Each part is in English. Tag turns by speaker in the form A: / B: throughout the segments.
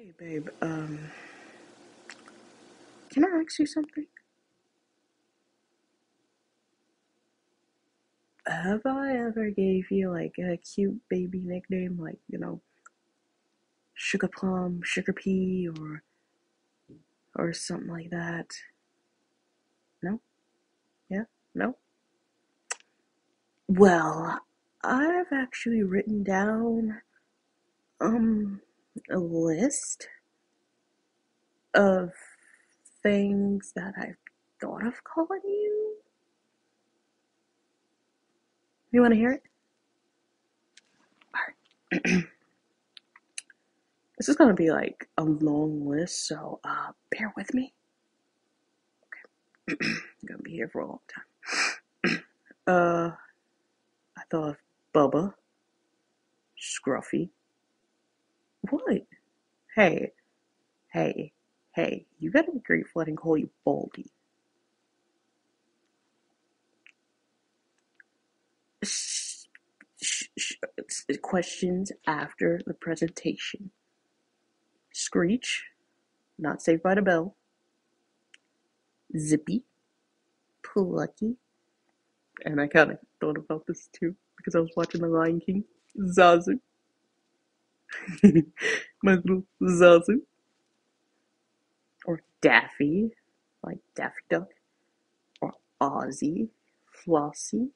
A: Hey, babe, um, can I ask you something? Have I ever gave you like a cute baby nickname, like, you know, Sugar Plum, Sugar Pea, or or something like that? No? Yeah? No? Well, I've actually written down um a list of things that I've thought of calling you. You want to hear it? Alright. this is gonna be like a long list, so uh bear with me. Okay. I'm gonna be here for a long time. uh I thought of Bubba, Scruffy. What? Hey, hey, hey, you gotta be grateful I didn't call you Baldy. Questions after the presentation. Screech, not saved by the bell. Zippy, Plucky, and I kind of thought about this too because I was watching The Lion King. Zazu, my little Zazu, or Daffy, like Daffy Duck, or Ozzy, Flossie,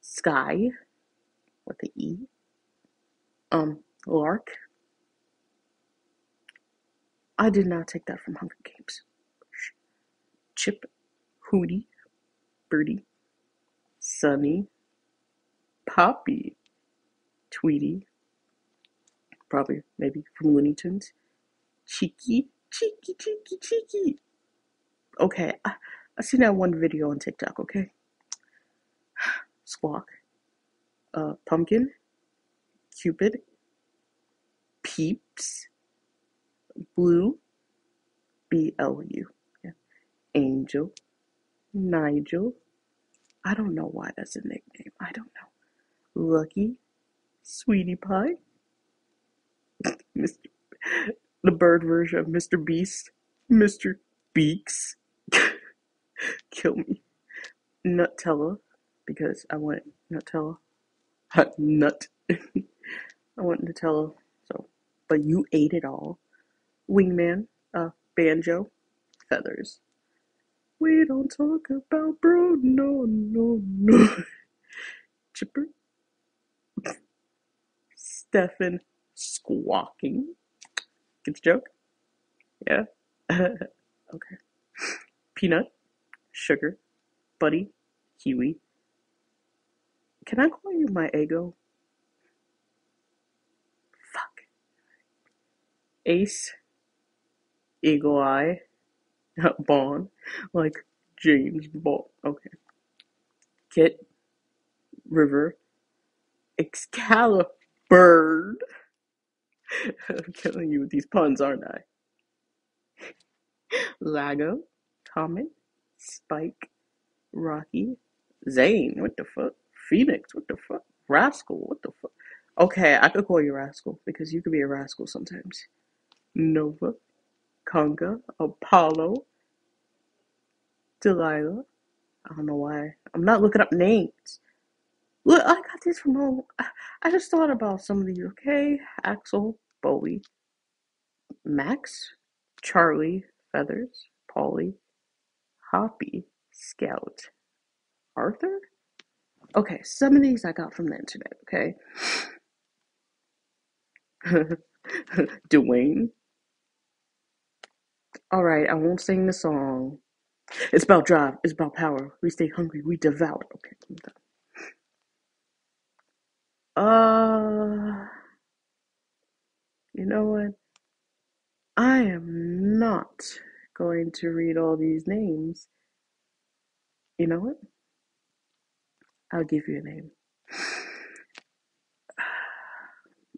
A: Sky, with the E, um, Lark. I did not take that from Hunger Games. Chip, Hootie, Birdie, Sunny, Poppy, Tweety, probably maybe from Looney Tunes, Cheeky, Cheeky, Cheeky, Cheeky. Okay, I, I seen that one video on TikTok, okay? Squawk, uh, Pumpkin, Cupid, Peeps, Blue, B L U, yeah. Angel, Nigel. I don't know why that's a nickname. I don't know. Lucky, Sweetie Pie, Mr. the bird version of Mr. Beast, Mr. Beaks. Kill me. Nutella, because I want Nutella. Hot nut. I want Nutella, so. But you ate it all. Wingman, uh, Banjo, Feathers. We don't talk about bro, no, no, no. Chipper, Stefan, squawking. Get the joke? Yeah? okay. Peanut, Sugar, Buddy, Kiwi. Can I call you my ego? Fuck. Ace, Eagle Eye, Bond, like James Bond. Okay. Kit, River, Excalibur. I'm killing you with these puns, aren't I? Iago, Comet, Spike, Rocky, Zane, what the fuck? Phoenix, what the fuck? Rascal, what the fuck? Okay, I could call you Rascal because you could be a rascal sometimes. Nova, Conga, Apollo, Delilah. I don't know why. I'm not looking up names. Look, I got these from home. I, I just thought about some of these, okay? Axel, Bowie, Max, Charlie, Feathers, Polly, Hoppy, Scout, Arthur? Okay, some of these I got from the internet, okay? Dwayne. Alright, I won't sing the song. It's about drive, it's about power. We stay hungry, we devour. Okay, I'm done. Uh, you know what? I am not going to read all these names. You know what? I'll give you a name.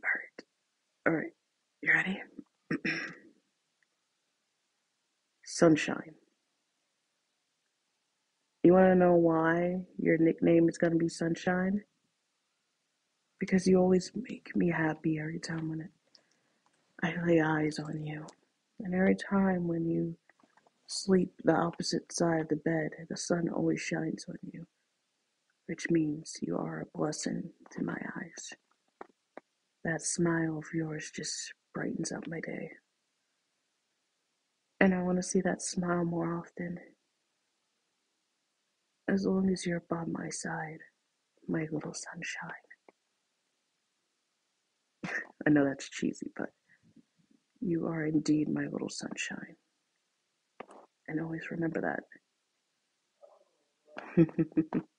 A: Alright, alright. You ready? Sunshine. You want to know why your nickname is going to be Sunshine? Because you always make me happy every time when it I lay eyes on you, and every time when you sleep the opposite side of the bed, the sun always shines on you, which means you are a blessing to my eyes. That smile of yours just brightens up my day. And I want to see that smile more often, as long as you're by my side, my little sunshine. I know that's cheesy, but you are indeed my little sunshine. And always remember that.